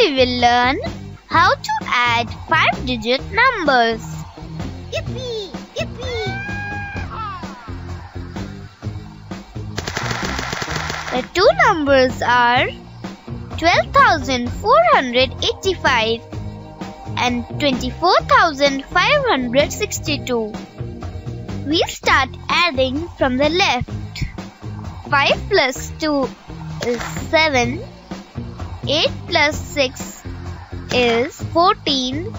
we will learn how to add 5 digit numbers. Yippee! Yippee! The two numbers are 12,485 and 24,562. We start adding from the left. 5 plus 2 is 7. 8 plus 6 is 14.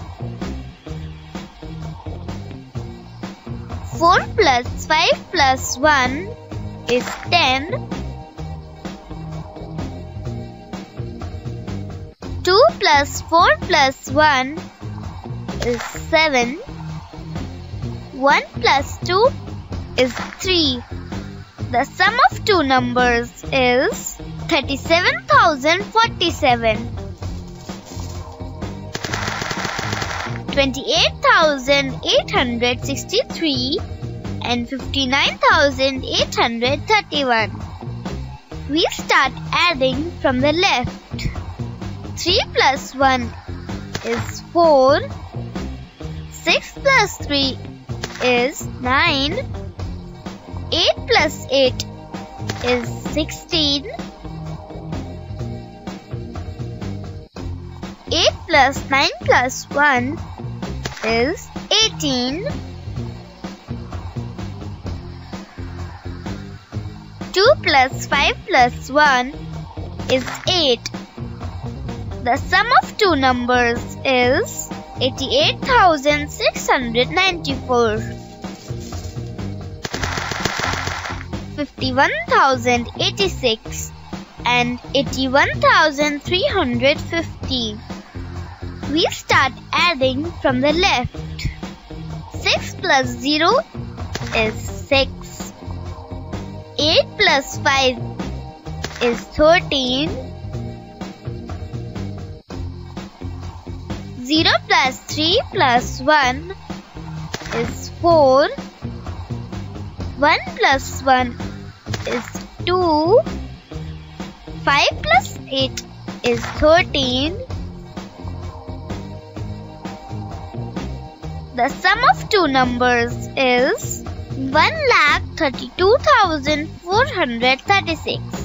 4 plus 5 plus 1 is 10. 2 plus 4 plus 1 is 7. 1 plus 2 is 3. The sum of two numbers is 37,047. 28,863 and 59,831. We start adding from the left. 3 plus 1 is 4. 6 plus 3 is 9. 8 plus 8 is 16. Plus 9 plus 1 is 18. 2 plus 5 plus 1 is 8. The sum of two numbers is 88,694. 51,086 and 81,350. We start adding from the left. 6 plus 0 is 6. 8 plus 5 is 13. 0 plus 3 plus 1 is 4. 1 plus 1 is 2. 5 plus 8 is 13. The sum of two numbers is 1,32,436.